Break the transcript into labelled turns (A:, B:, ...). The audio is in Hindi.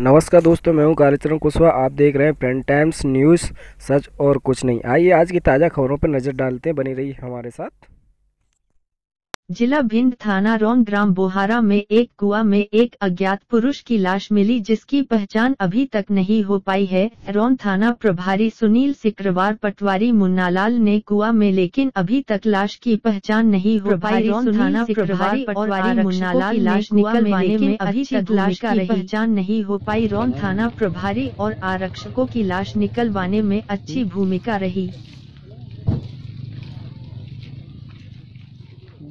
A: नमस्कार दोस्तों, मैं हूँ कालीचरण कुशवाहा। आप देख रहे हैं फ्रंट टाइम्स न्यूज़ सच और कुछ नहीं। आइए आज की ताज़ा खबरों पर नज़र डालते हैं। बनी रही हमारे साथ।
B: जिला भिंड थाना रौन ग्राम बोहारा में एक कुआ में एक अज्ञात पुरुष की लाश मिली जिसकी पहचान अभी तक नहीं हो पाई है। रौन थाना प्रभारी सुनील सिक्रवार पटवारी मुन्नालाल ने कुआ में लेकिन अभी तक लाश की पहचान नहीं हो पाई। रौन थाना प्रभारी पटवारी मुन्नालाल लाश निकलवाने में अभी तक लाश की पहचान नहीं हो पाई। रौन थाना प्रभारी और आरक्षकों की लाश निकलवाने में अच्छी भूमिका रही।